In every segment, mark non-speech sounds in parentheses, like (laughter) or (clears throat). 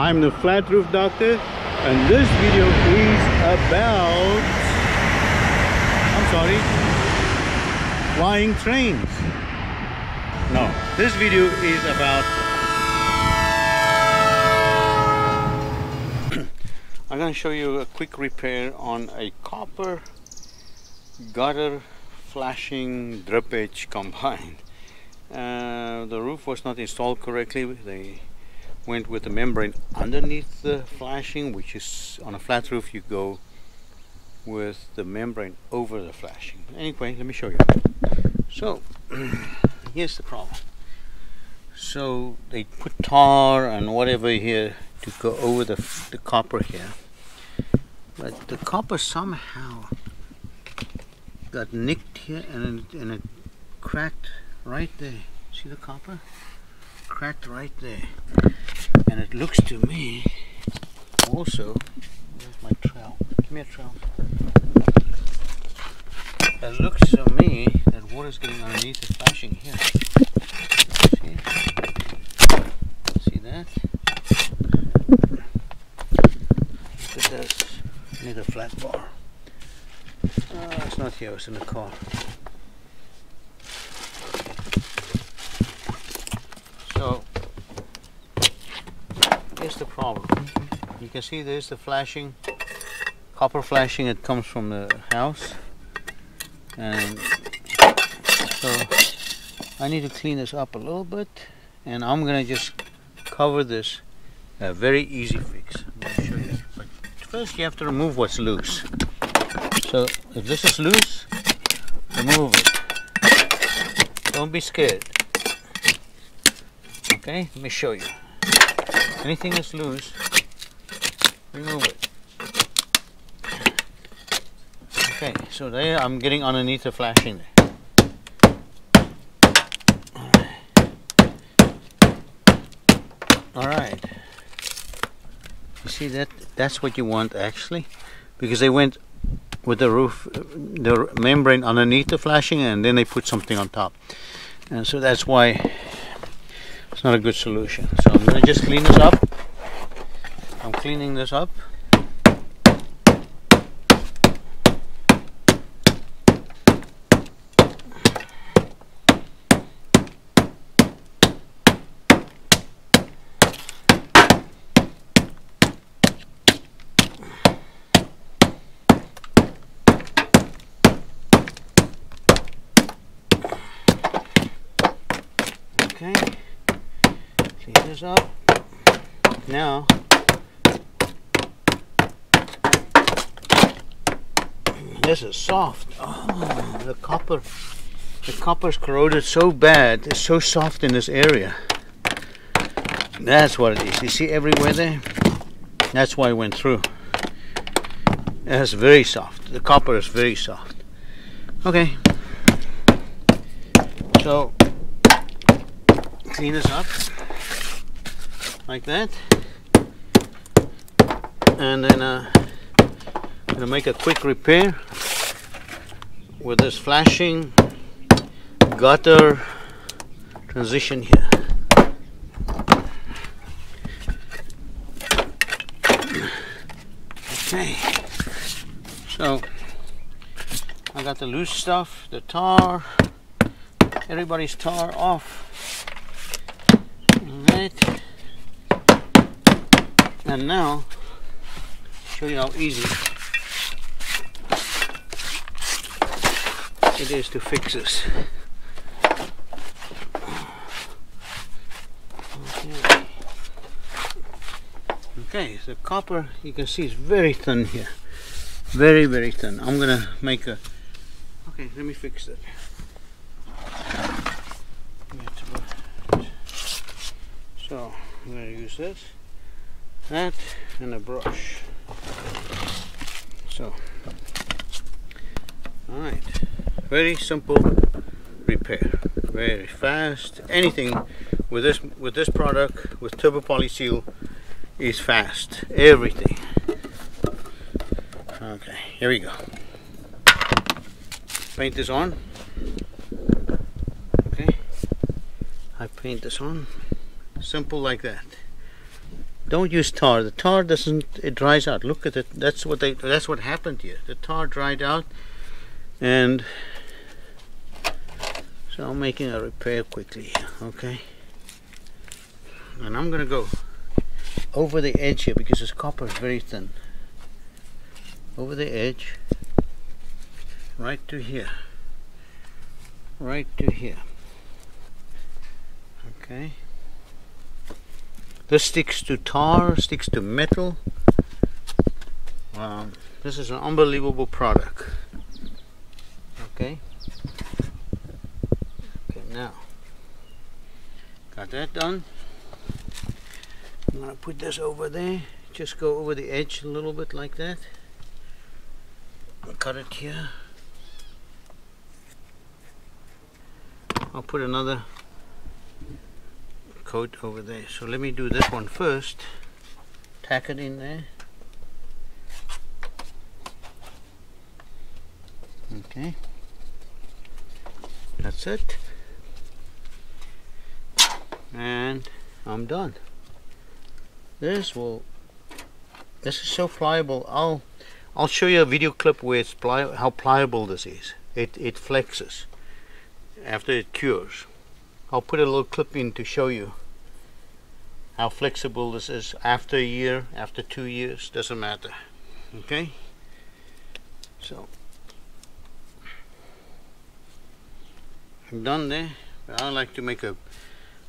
I'm the Flat Roof Doctor and this video is about I'm sorry flying trains. No this video is about (clears throat) I'm going to show you a quick repair on a copper gutter flashing drip edge combined. (laughs) Uh, the roof was not installed correctly. They went with the membrane underneath the flashing which is on a flat roof you go with the membrane over the flashing. Anyway let me show you. So (clears throat) here's the problem. So they put tar and whatever here to go over the, the copper here. But the copper somehow got nicked here and, and it cracked right there. See the copper cracked right there. And it looks to me also where's my trowel? Give me a trowel. It looks to me that water's getting underneath the flashing here. See? See that? Look at this. Need a flat bar. Oh, it's not here it's in the car so here's the problem. You can see there's the flashing copper flashing it comes from the house. And so I need to clean this up a little bit and I'm gonna just cover this a very easy fix. First you have to remove what's loose. So if this is loose remove it. Don't be scared. Okay let me show you anything that's loose remove it. Okay so there I'm getting underneath the flashing there. All right. You see that that's what you want actually? Because they went with the roof the membrane underneath the flashing and then they put something on top. And so that's why it's not a good solution. So I'm to just clean this up. I'm cleaning this up. Okay clean this up. Now, this is soft. Oh, the copper, the copper's corroded so bad. It's so soft in this area. That's what it is. You see everywhere there? That's why it went through. It's very soft. The copper is very soft. Okay. So, clean this up like that. And then uh, I'm gonna make a quick repair with this flashing gutter transition here. Okay so I got the loose stuff the tar everybody's tar off right and now, show you how easy it is to fix this. Okay. okay, the copper you can see is very thin here. Very, very thin. I'm gonna make a okay, let me fix it. So I'm gonna use this that and a brush. So all right very simple repair. Very fast. Anything with this with this product with turbo poly seal is fast. Everything. Okay here we go. Paint this on. Okay. I paint this on. Simple like that don't use tar. The tar doesn't it dries out. Look at it. That's what they that's what happened here. The tar dried out and so I'm making a repair quickly okay? And I'm gonna go over the edge here because this copper is very thin. Over the edge right to here right to here okay this sticks to tar sticks to metal. Um, this is an unbelievable product. Okay. Okay now. Got that done. I'm gonna put this over there. Just go over the edge a little bit like that. Cut it here. I'll put another coat over there. So let me do this one first. Tack it in there. Okay. That's it. And I'm done. This will this is so pliable. I'll I'll show you a video clip where it's pli how pliable this is. It, it flexes after it cures. I'll put a little clip in to show you how flexible this is after a year after two years doesn't matter okay? So I'm done there but I like to make a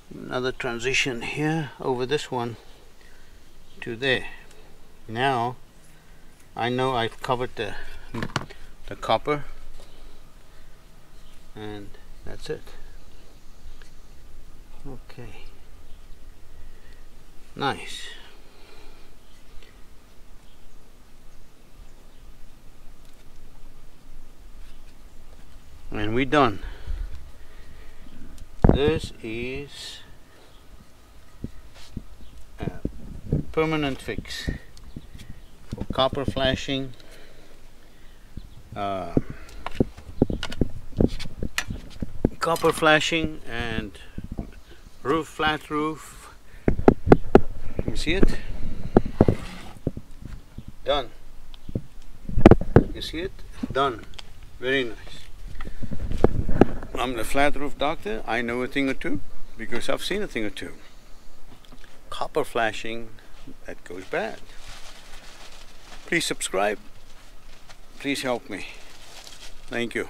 another transition here over this one to there. Now I know I've covered the the copper and that's it. Okay nice. And we done. This is a permanent fix for copper flashing. Uh, copper flashing and roof flat roof you see it done you see it done very nice I'm the flat roof doctor. I know a thing or two because I've seen a thing or two. Copper flashing, that goes bad. Please subscribe. Please help me. Thank you.